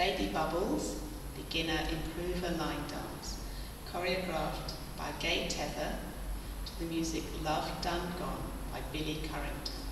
Baby Bubbles, beginner improver line dance, choreographed by Gay Tether to the music Love Done Gone by Billy Currington.